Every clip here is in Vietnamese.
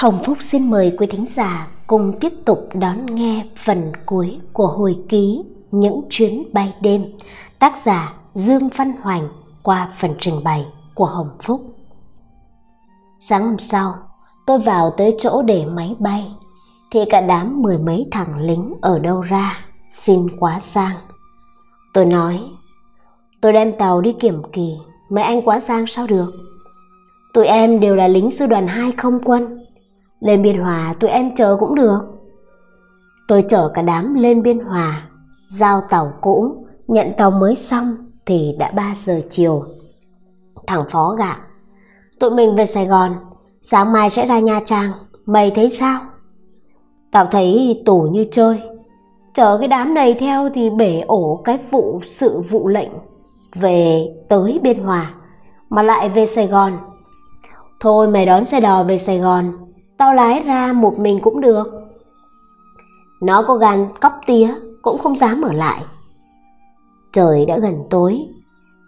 Hồng Phúc xin mời quý thính giả cùng tiếp tục đón nghe phần cuối của hồi ký Những chuyến bay đêm, tác giả Dương Văn Hoành qua phần trình bày của Hồng Phúc. Sáng hôm sau, tôi vào tới chỗ để máy bay, thì cả đám mười mấy thằng lính ở đâu ra, xin quá sang. Tôi nói, tôi đem tàu đi kiểm kỳ, mấy anh quá sang sao được? Tụi em đều là lính sư đoàn hai không quân, lên Biên Hòa tụi em chờ cũng được. Tôi chở cả đám lên Biên Hòa, giao tàu cũ, nhận tàu mới xong thì đã 3 giờ chiều. Thằng Phó gạ, tụi mình về Sài Gòn, sáng mai sẽ ra Nha Trang, mày thấy sao? Tao thấy tủ như chơi, chở cái đám này theo thì bể ổ cái vụ sự vụ lệnh về tới Biên Hòa, mà lại về Sài Gòn. Thôi mày đón xe đò về Sài Gòn, tao lái ra một mình cũng được. Nó có gan cóc tía cũng không dám ở lại. Trời đã gần tối,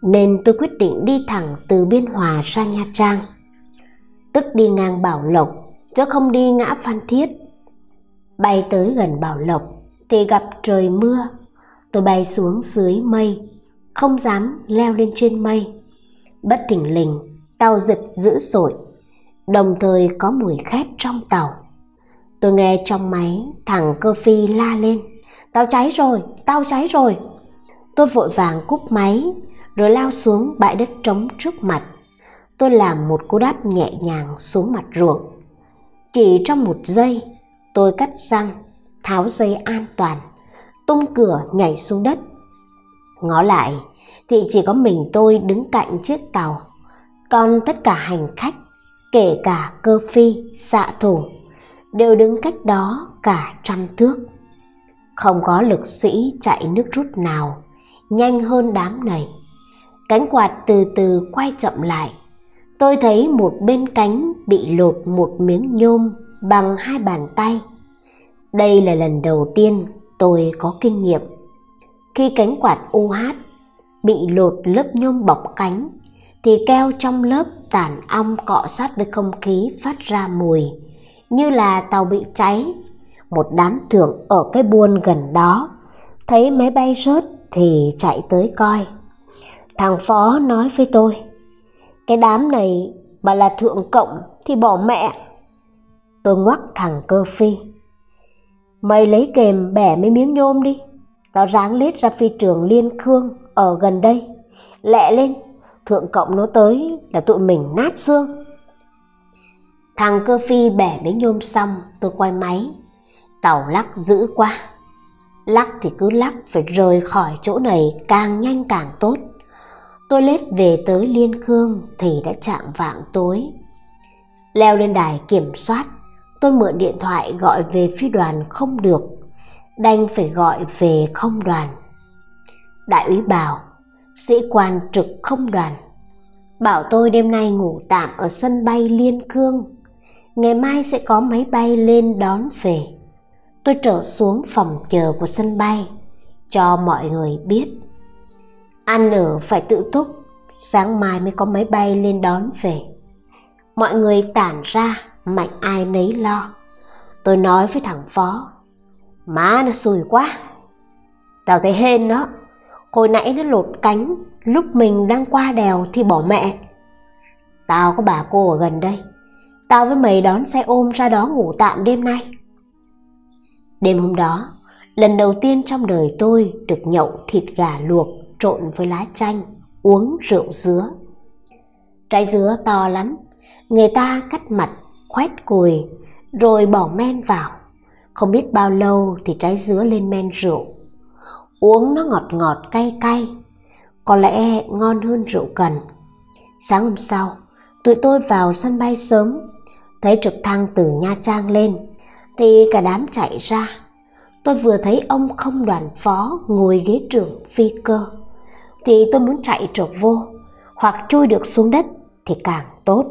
nên tôi quyết định đi thẳng từ Biên Hòa ra Nha Trang. Tức đi ngang Bảo Lộc, chứ không đi ngã Phan Thiết. Bay tới gần Bảo Lộc thì gặp trời mưa. Tôi bay xuống dưới mây, không dám leo lên trên mây. Bất thình lình, tao giật dữ dội, đồng thời có mùi khét trong tàu. Tôi nghe trong máy thằng cơ phi la lên, tao cháy rồi, tao cháy rồi. Tôi vội vàng cúp máy, rồi lao xuống bãi đất trống trước mặt. Tôi làm một cú đáp nhẹ nhàng xuống mặt ruộng. Chỉ trong một giây, tôi cắt răng, tháo dây an toàn, tung cửa nhảy xuống đất. Ngó lại thì chỉ có mình tôi đứng cạnh chiếc tàu, còn tất cả hành khách, kể cả cơ phi, xạ thủ, đều đứng cách đó cả trăm thước. Không có lực sĩ chạy nước rút nào nhanh hơn đám này. Cánh quạt từ từ quay chậm lại. Tôi thấy một bên cánh bị lột một miếng nhôm bằng hai bàn tay. Đây là lần đầu tiên tôi có kinh nghiệm. Khi cánh quạt UH bị lột lớp nhôm bọc cánh, thì keo trong lớp tàn ong cọ sát với không khí phát ra mùi, như là tàu bị cháy. Một đám thượng ở cái buôn gần đó, thấy máy bay rớt thì chạy tới coi. Thằng Phó nói với tôi, cái đám này mà là thượng cộng thì bỏ mẹ. Tôi ngoắc thằng cơ phi. Mày lấy kềm bẻ mấy miếng nhôm đi, tao ráng lết ra phi trường Liên Khương ở gần đây. Lẹ lên, thượng cộng nó tới là tụi mình nát xương. Thằng cơ phi bẻ mấy nhôm xong, tôi quay máy. Tàu lắc dữ quá. Lắc thì cứ lắc, phải rời khỏi chỗ này càng nhanh càng tốt. Tôi lết về tới Liên Khương thì đã chạm vạng tối. Leo lên đài kiểm soát, tôi mượn điện thoại gọi về phi đoàn không được, đành phải gọi về không đoàn. Đại úy bảo, sĩ quan trực không đoàn, bảo tôi đêm nay ngủ tạm ở sân bay Liên Khương, ngày mai sẽ có máy bay lên đón về. Tôi trở xuống phòng chờ của sân bay, cho mọi người biết Ăn ở phải tự túc, sáng mai mới có máy bay lên đón về. Mọi người tản ra, mạnh ai nấy lo. Tôi nói với thằng Phó, má nó xùi quá. Tao thấy hên đó, hồi nãy nó lột cánh, lúc mình đang qua đèo thì bỏ mẹ. Tao có bà cô ở gần đây, tao với mày đón xe ôm ra đó ngủ tạm đêm nay. Đêm hôm đó, lần đầu tiên trong đời tôi được nhậu thịt gà luộc trộn với lá chanh, uống rượu dứa. Trái dứa to lắm, người ta cắt mặt, khoét cùi, rồi bỏ men vào. Không biết bao lâu thì trái dứa lên men rượu. Uống nó ngọt ngọt cay cay, có lẽ ngon hơn rượu cần. Sáng hôm sau, tụi tôi vào sân bay sớm, thấy trực thăng từ Nha Trang lên, thì cả đám chạy ra. Tôi vừa thấy ông không đoàn phó ngồi ghế trưởng phi cơ thì tôi muốn chạy trộm vô hoặc chui được xuống đất thì càng tốt.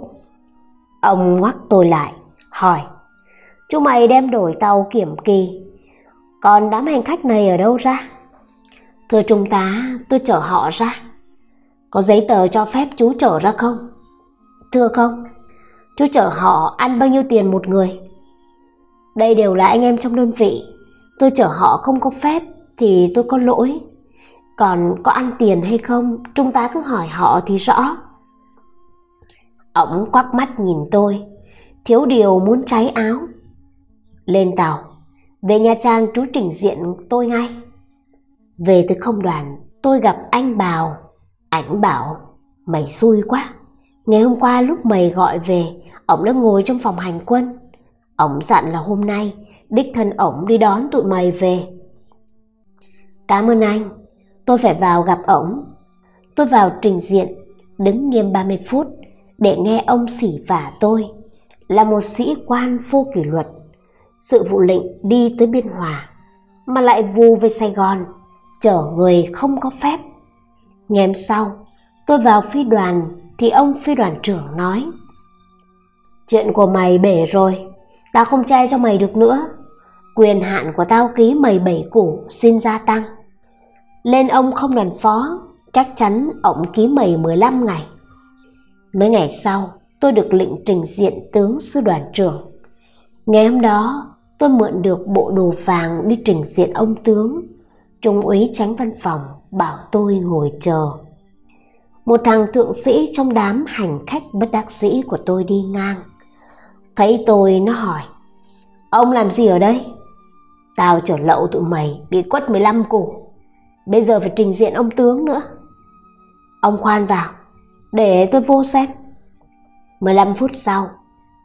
Ông ngoắc tôi lại, hỏi, chú mày đem đổi tàu kiểm kỳ, còn đám hành khách này ở đâu ra? Thưa trung tá, tôi chở họ ra. Có giấy tờ cho phép chú chở ra không? Thưa không, Chú chở họ ăn bao nhiêu tiền một người? Đây đều là anh em trong đơn vị. Tôi chở họ không có phép thì tôi có lỗi. Còn có ăn tiền hay không, trung tá cứ hỏi họ thì rõ. Ổng quắc mắt nhìn tôi, thiếu điều muốn cháy áo. Lên tàu, về Nha Trang chú trình diện tôi ngay. Về từ không đoàn, tôi gặp anh Bào. Ảnh bảo, mày xui quá. Ngày hôm qua lúc mày gọi về, ổng đã ngồi trong phòng hành quân. Ổng dặn là hôm nay, đích thân ổng đi đón tụi mày về. Cảm ơn anh, tôi phải vào gặp ổng. Tôi vào trình diện, đứng nghiêm 30 phút để nghe ông xỉ vả tôi. Là một sĩ quan vô kỷ luật, sự vụ lệnh đi tới Biên Hòa, mà lại vù về Sài Gòn, chở người không có phép. Ngày hôm sau, tôi vào phi đoàn thì ông phi đoàn trưởng nói Chuyện của mày bể rồi, tao không trai cho mày được nữa. Quyền hạn của tao ký mày bảy củ xin gia tăng. Lên ông không đoàn phó, chắc chắn ổng ký mày 15 ngày. Mấy ngày sau, tôi được lệnh trình diện tướng sư đoàn trưởng. Ngày hôm đó, tôi mượn được bộ đồ vàng đi trình diện ông tướng. Trung úy tránh văn phòng bảo tôi ngồi chờ. Một thằng thượng sĩ trong đám hành khách bất đắc dĩ của tôi đi ngang. Thấy tôi nó hỏi, ông làm gì ở đây? Tao chở lậu tụi mày bị quất 15 củ. Bây giờ phải trình diện ông tướng nữa. Ông khoan vào, để tôi vô xem. 15 phút sau,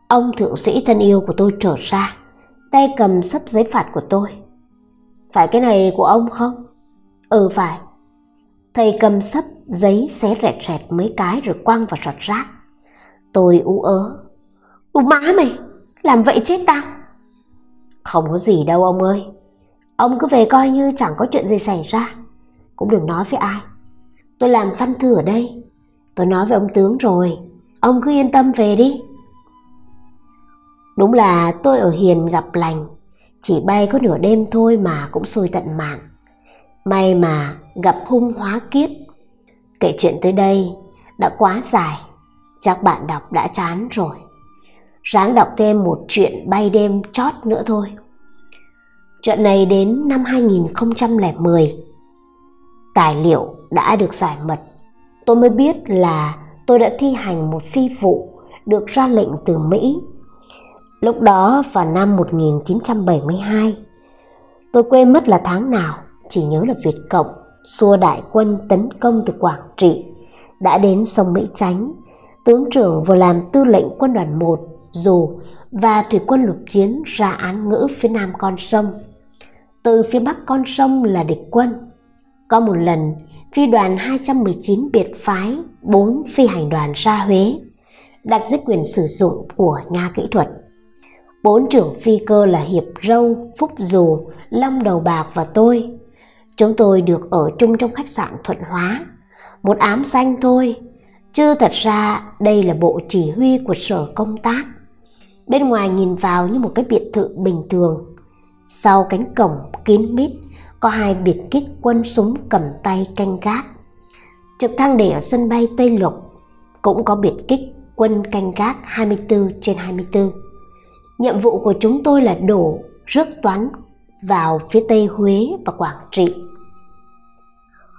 ông thượng sĩ thân yêu của tôi trở ra, tay cầm sấp giấy phạt của tôi. Phải cái này của ông không? Ừ phải. Thầy cầm sấp giấy xé rẹt rẹt mấy cái rồi quăng vào sọt rác. Tôi ú ớ. Ú má mày, làm vậy chết tao. Không có gì đâu ông ơi. Ông cứ về coi như chẳng có chuyện gì xảy ra. Cũng đừng nói với ai. Tôi làm văn thư ở đây. Tôi nói với ông tướng rồi. Ông cứ yên tâm về đi. Đúng là tôi ở hiền gặp lành. Chỉ bay có nửa đêm thôi mà cũng xui tận mạng. May mà gặp hung hóa kiết. Kể chuyện tới đây đã quá dài. Chắc bạn đọc đã chán rồi. Ráng đọc thêm một chuyện bay đêm chót nữa thôi. Chuyện này đến năm 2010. Tài liệu đã được giải mật. Tôi mới biết là tôi đã thi hành một phi vụ được ra lệnh từ Mỹ. Lúc đó vào năm 1972, tôi quên mất là tháng nào, chỉ nhớ là Việt Cộng xua đại quân tấn công từ Quảng Trị đã đến sông Mỹ Chánh. Tướng trưởng vừa làm tư lệnh quân đoàn 1 dù và thủy quân lục chiến ra án ngữ phía nam con sông. Từ phía bắc con sông là địch quân. Có một lần, phi đoàn 219 biệt phái 4 phi hành đoàn ra Huế, đặt dưới quyền sử dụng của nhà kỹ thuật. Bốn trưởng phi cơ là Hiệp Râu, Phúc Dù, Long Đầu Bạc và tôi. Chúng tôi được ở chung trong khách sạn Thuận Hóa. Một ám xanh thôi, chứ thật ra đây là bộ chỉ huy của sở công tác. Bên ngoài nhìn vào như một cái biệt thự bình thường. Sau cánh cổng kín mít có hai biệt kích quân súng cầm tay canh gác. Trực thăng để ở sân bay Tây Lục cũng có biệt kích quân canh gác 24 trên 24. Nhiệm vụ của chúng tôi là đổ rước toán vào phía Tây Huế và Quảng Trị.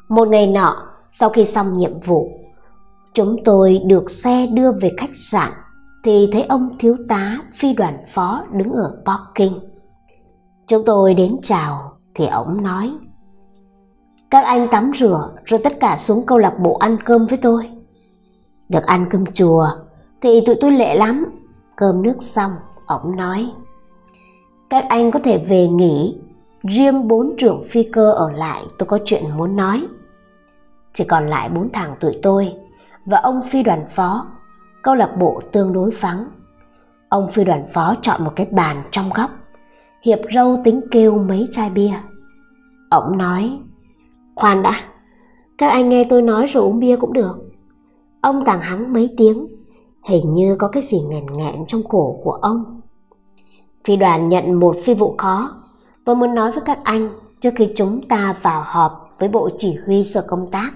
Một ngày nọ, sau khi xong nhiệm vụ, chúng tôi được xe đưa về khách sạn thì thấy ông thiếu tá phi đoàn phó đứng ở Parking. Chúng tôi đến chào thì ông nói Các anh tắm rửa rồi tất cả xuống câu lạc bộ ăn cơm với tôi. Được ăn cơm chùa thì tụi tôi lệ lắm. Cơm nước xong, ông nói Các anh có thể về nghỉ, riêng bốn trưởng phi cơ ở lại tôi có chuyện muốn nói. Chỉ còn lại bốn thằng tụi tôi và ông phi đoàn phó, câu lạc bộ tương đối vắng. Ông phi đoàn phó chọn một cái bàn trong góc Hiệp râu tính kêu mấy chai bia. Ông nói, khoan đã, các anh nghe tôi nói rồi uống bia cũng được. Ông tàng hắng mấy tiếng, hình như có cái gì nghẹn nghẹn trong cổ của ông. Phi đoàn nhận một phi vụ khó, tôi muốn nói với các anh trước khi chúng ta vào họp với Bộ Chỉ huy Sở Công tác,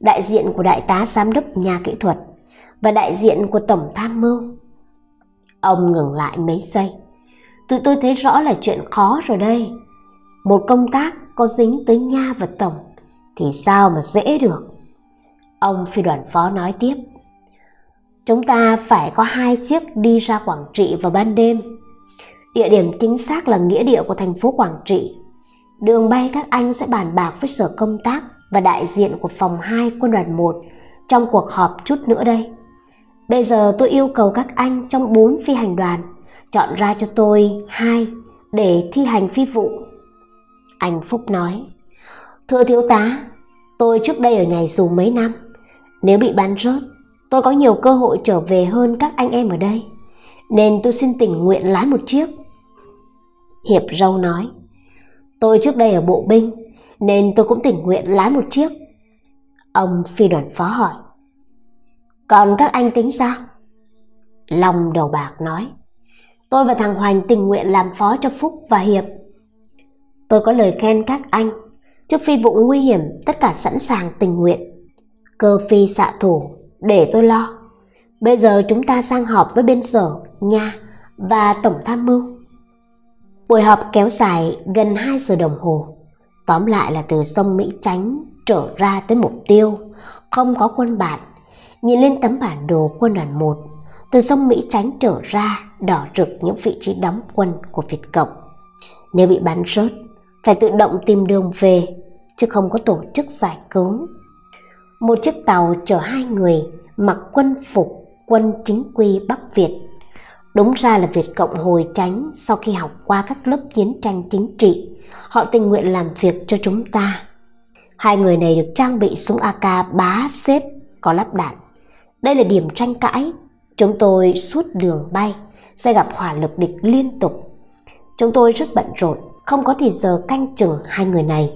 đại diện của Đại tá Giám đốc Nhà Kỹ thuật và đại diện của Tổng Tham mưu. Ông ngừng lại mấy giây. Tụi tôi thấy rõ là chuyện khó rồi đây. Một công tác có dính tới nha và tổng thì sao mà dễ được. Ông phi đoàn phó nói tiếp. Chúng ta phải có hai chiếc đi ra Quảng Trị vào ban đêm. Địa điểm chính xác là nghĩa địa của thành phố Quảng Trị. Đường bay các anh sẽ bàn bạc với sở công tác và đại diện của phòng 2 quân đoàn 1 trong cuộc họp chút nữa đây. Bây giờ tôi yêu cầu các anh trong bốn phi hành đoàn chọn ra cho tôi hai để thi hành phi vụ. Anh Phúc nói, Thưa thiếu tá, tôi trước đây ở nhảy dù mấy năm. Nếu bị bán rớt, tôi có nhiều cơ hội trở về hơn các anh em ở đây. Nên tôi xin tình nguyện lái một chiếc. Hiệp Râu nói, tôi trước đây ở bộ binh, nên tôi cũng tình nguyện lái một chiếc. Ông phi đoàn phó hỏi, còn các anh tính sao? Long đầu bạc nói, tôi và thằng Hoành tình nguyện làm phó cho Phúc và Hiệp. Tôi có lời khen các anh, trước phi vụ nguy hiểm tất cả sẵn sàng tình nguyện. Cơ phi xạ thủ, để tôi lo. Bây giờ chúng ta sang họp với bên sở, nha và tổng tham mưu. Buổi họp kéo dài gần 2 giờ đồng hồ. Tóm lại là từ sông Mỹ Chánh trở ra tới mục tiêu, không có quân bạn. Nhìn lên tấm bản đồ quân đoàn 1, từ sông Mỹ Chánh trở ra đỏ rực những vị trí đóng quân của Việt Cộng. Nếu bị bắn rớt, phải tự động tìm đường về, chứ không có tổ chức giải cứu. Một chiếc tàu chở hai người mặc quân phục quân chính quy Bắc Việt. Đúng ra là Việt Cộng hồi tránh sau khi học qua các lớp chiến tranh chính trị, họ tình nguyện làm việc cho chúng ta. Hai người này được trang bị súng AK bá xếp có lắp đạn. Đây là điểm tranh cãi. Chúng tôi suốt đường bay sẽ gặp hỏa lực địch liên tục. Chúng tôi rất bận rộn, không có thì giờ canh chừng hai người này.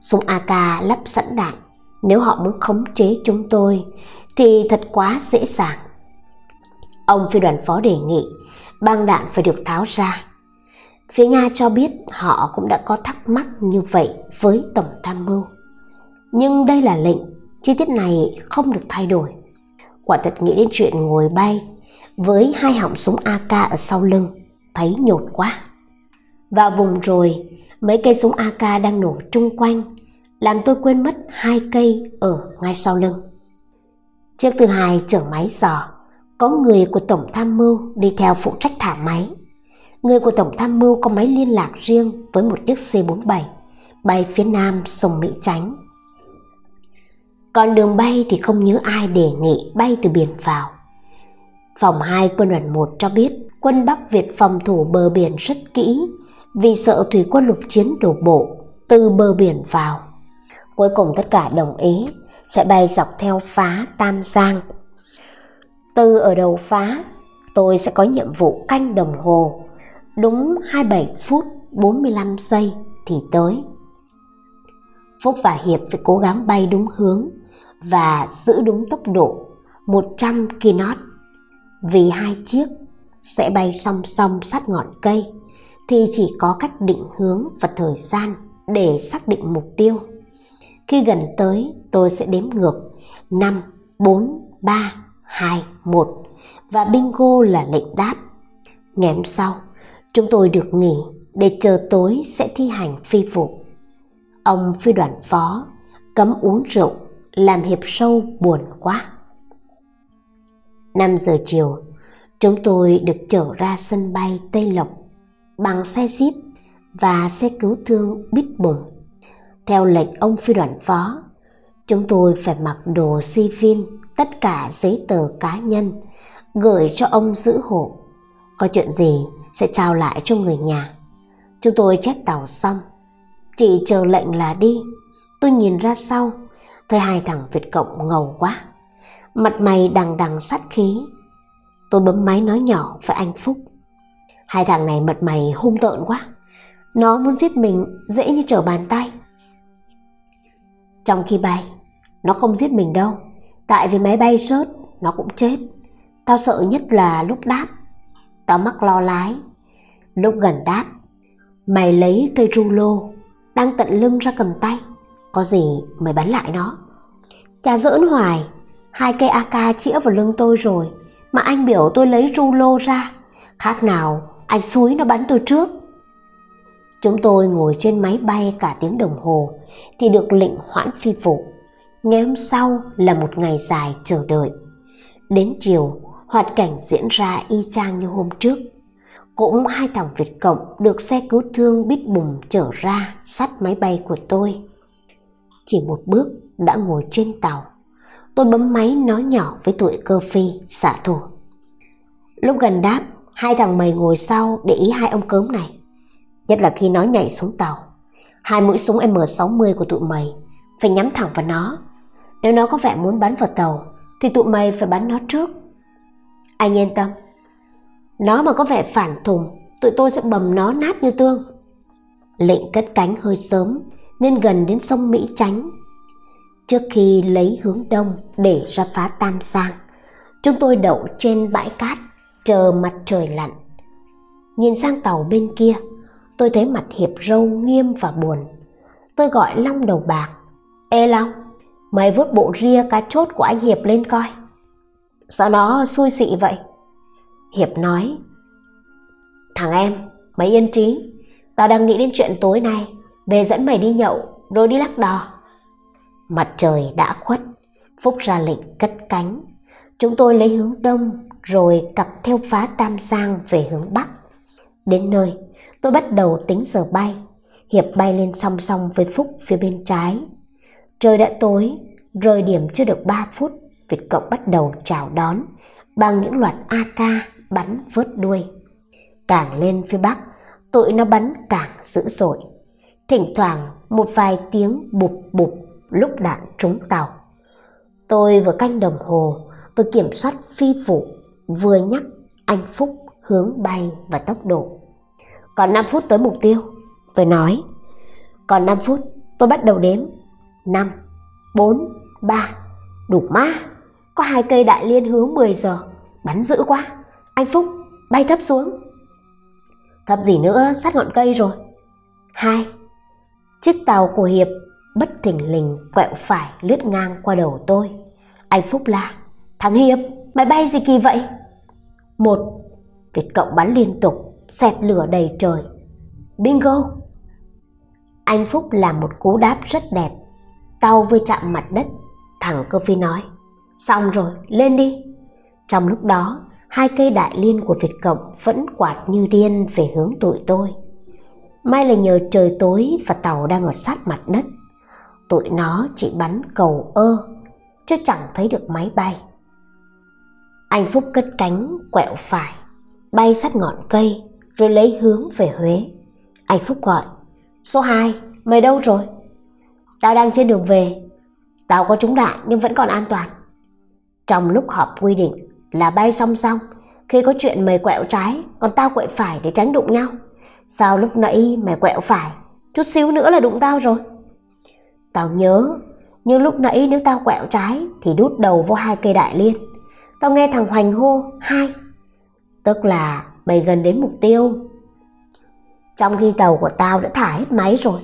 Súng AK lắp sẵn đạn, nếu họ muốn khống chế chúng tôi thì thật quá dễ dàng. Ông phi đoàn phó đề nghị băng đạn phải được tháo ra. Phía Nga cho biết họ cũng đã có thắc mắc như vậy với Tổng Tham mưu. Nhưng đây là lệnh, chi tiết này không được thay đổi. Quả thật nghĩ đến chuyện ngồi bay với hai họng súng AK ở sau lưng, thấy nhột quá. Vào vùng rồi, mấy cây súng AK đang nổ chung quanh, làm tôi quên mất hai cây ở ngay sau lưng. Chiếc thứ hai chở máy dò, có người của Tổng Tham mưu đi theo phụ trách thả máy. Người của Tổng Tham mưu có máy liên lạc riêng với một chiếc C-47 bay phía nam sông Mỹ Chánh. Còn đường bay thì không nhớ ai đề nghị bay từ biển vào. Phòng 2 quân đoàn 1 cho biết, quân Bắc Việt phòng thủ bờ biển rất kỹ vì sợ thủy quân lục chiến đổ bộ từ bờ biển vào. Cuối cùng tất cả đồng ý sẽ bay dọc theo phá Tam Giang. Từ ở đầu phá, tôi sẽ có nhiệm vụ canh đồng hồ, đúng 27 phút 45 giây thì tới. Phúc và Hiệp phải cố gắng bay đúng hướng và giữ đúng tốc độ 100 knot vì hai chiếc sẽ bay song song sát ngọn cây thì chỉ có cách định hướng và thời gian để xác định mục tiêu. Khi gần tới, tôi sẽ đếm ngược 5, 4, 3, 2, 1 và bingo là lệnh đáp. Ngày hôm sau, chúng tôi được nghỉ để chờ tối sẽ thi hành phi vụ. Ông phi đoàn phó cấm uống rượu làm hiệp sâu buồn quá. 5 giờ chiều, chúng tôi được chở ra sân bay Tây Lộc bằng xe jeep và xe cứu thương bít bùng. Theo lệnh ông phi đoàn phó, chúng tôi phải mặc đồ si viên tất cả giấy tờ cá nhân, gửi cho ông giữ hộ. Có chuyện gì sẽ trao lại cho người nhà. Chúng tôi chép tàu xong, chỉ chờ lệnh là đi. Tôi nhìn ra sau, thấy hai thằng Việt Cộng ngầu quá. Mặt mày đằng đằng sát khí. Tôi bấm máy nói nhỏ với anh Phúc. Hai thằng này mặt mày hung tợn quá. Nó muốn giết mình dễ như trở bàn tay. Trong khi bay, nó không giết mình đâu. Tại vì máy bay rớt, nó cũng chết. Tao sợ nhất là lúc đáp. Tao mắc lo lái. Lúc gần đáp, mày lấy cây rulo, đang tận lưng ra cầm tay. Có gì mày bắn lại nó. Cha giỡn hoài, hai cây AK chĩa vào lưng tôi rồi, mà anh biểu tôi lấy rulo ra, Khác nào anh suối nó bắn tôi trước. Chúng tôi ngồi trên máy bay cả tiếng đồng hồ thì được lệnh hoãn phi vụ. Ngày hôm sau là một ngày dài chờ đợi. Đến chiều, hoạt cảnh diễn ra y chang như hôm trước. Cũng hai thằng Việt Cộng được xe cứu thương bít bùng trở ra sát máy bay của tôi. Chỉ một bước đã ngồi trên tàu. Tôi bấm máy nói nhỏ với tụi cơ phi xả thủ. Lúc gần đáp, hai thằng mày ngồi sau để ý hai ông cớm này. Nhất là khi nó nhảy xuống tàu. Hai mũi súng M60 của tụi mày phải nhắm thẳng vào nó. Nếu nó có vẻ muốn bắn vào tàu thì tụi mày phải bắn nó trước. Anh yên tâm. Nó mà có vẻ phản thùng, tụi tôi sẽ bầm nó nát như tương. Lệnh cất cánh hơi sớm nên gần đến sông Mỹ Chánh. Trước khi lấy hướng đông để ra phá Tam Sang, chúng tôi đậu trên bãi cát chờ mặt trời lặn. Nhìn sang tàu bên kia, tôi thấy mặt Hiệp râu nghiêm và buồn. Tôi gọi Long đầu bạc. Ê Long, mày vứt bộ ria cá chốt của anh Hiệp lên coi. Sao nó xui xị vậy? Hiệp nói. Thằng em, mày yên trí. Tao đang nghĩ đến chuyện tối nay, về dẫn mày đi nhậu, rồi đi lắc đò. Mặt trời đã khuất, Phúc ra lệnh cất cánh. Chúng tôi lấy hướng đông, rồi cặp theo phá Tam Giang về hướng bắc. Đến nơi, tôi bắt đầu tính giờ bay. Hiệp bay lên song song với Phúc phía bên trái. Trời đã tối, rời điểm chưa được 3 phút, Việt Cộng bắt đầu chào đón bằng những loạt AK bắn vớt đuôi. Càng lên phía bắc, tụi nó bắn càng dữ dội. Thỉnh thoảng một vài tiếng bụp bụp lúc đạn trúng tàu. Tôi vừa canh đồng hồ, vừa kiểm soát phi vụ, vừa nhắc anh Phúc hướng bay và tốc độ. Còn 5 phút tới mục tiêu, tôi nói. Còn 5 phút, tôi bắt đầu đếm. 5, 4, 3, đủ má. Có hai cây đại liên hướng 10 giờ, bắn dữ quá. Anh Phúc, bay thấp xuống. Thấp gì nữa, sát ngọn cây rồi. Hai, chiếc tàu của Hiệp bất thình lình quẹo phải lướt ngang qua đầu tôi. Anh Phúc la, thằng Hiệp, mày bay gì kỳ vậy? Một, Việt Cộng bắn liên tục, xẹt lửa đầy trời. Bingo! Anh Phúc làm một cú đáp rất đẹp. Tàu vừa chạm mặt đất, thằng cơ phi nói, xong rồi, lên đi. Trong lúc đó, hai cây đại liên của Việt Cộng vẫn quạt như điên về hướng tụi tôi. May là nhờ trời tối và tàu đang ở sát mặt đất. Tụi nó chỉ bắn cầu ơ, chứ chẳng thấy được máy bay. Anh Phúc cất cánh quẹo phải, bay sát ngọn cây rồi lấy hướng về Huế. Anh Phúc gọi, số 2, mày đâu rồi? Tao đang trên đường về, tao có trúng đạn nhưng vẫn còn an toàn. Trong lúc họp quy định là bay song song, khi có chuyện mày quẹo trái, còn tao quẹo phải để tránh đụng nhau. Sao lúc nãy mày quẹo phải, chút xíu nữa là đụng tao rồi. Tao nhớ, nhưng lúc nãy nếu tao quẹo trái thì đút đầu vô hai cây đại liên. Tao nghe thằng Hoành hô, hai. Tức là mày gần đến mục tiêu. Trong khi tàu của tao đã thả hết máy rồi,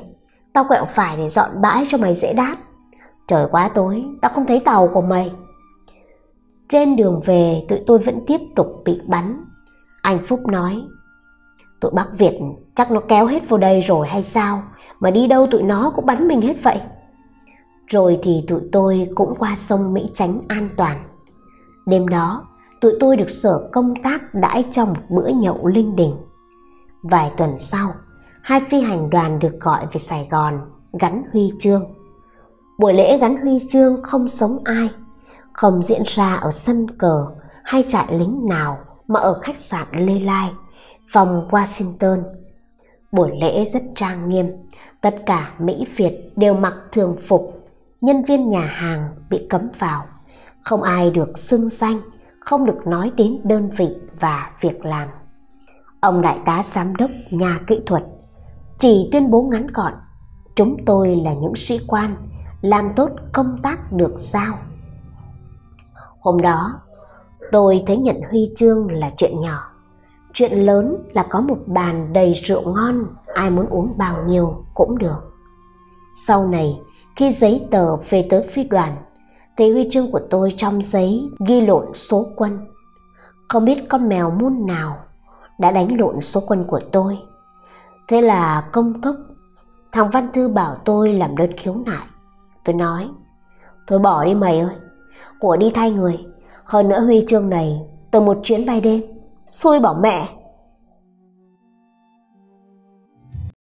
tao quẹo phải để dọn bãi cho mày dễ đáp. Trời quá tối, tao không thấy tàu của mày. Trên đường về, tụi tôi vẫn tiếp tục bị bắn. Anh Phúc nói, tụi Bắc Việt chắc nó kéo hết vô đây rồi hay sao, mà đi đâu tụi nó cũng bắn mình hết vậy. Rồi thì tụi tôi cũng qua sông Mỹ Chánh an toàn. Đêm đó, tụi tôi được sở công tác đãi trong một bữa nhậu linh đình. Vài tuần sau, hai phi hành đoàn được gọi về Sài Gòn gắn huy chương. Buổi lễ gắn huy chương không sống ai, không diễn ra ở sân cờ hay trại lính nào mà ở khách sạn Lê Lai, phòng Washington. Buổi lễ rất trang nghiêm, tất cả Mỹ Việt đều mặc thường phục, nhân viên nhà hàng bị cấm vào, không ai được xưng danh, không được nói đến đơn vị và việc làm. Ông đại tá giám đốc nhà kỹ thuật chỉ tuyên bố ngắn gọn, chúng tôi là những sĩ quan làm tốt công tác được giao Hôm đó, tôi thấy nhận huy chương là chuyện nhỏ. Chuyện lớn là có một bàn đầy rượu ngon, ai muốn uống bao nhiêu cũng được. Sau này, khi giấy tờ về tới phi đoàn, thì huy chương của tôi trong giấy ghi lộn số quân. Không biết con mèo muôn nào đã đánh lộn số quân của tôi. Thế là công cốc thằng Văn Thư bảo tôi làm đơn khiếu nại. Tôi nói, thôi bỏ đi mày ơi, của đi thay người, hơn nữa huy chương này từ một chuyến bay đêm, xui bảo mẹ.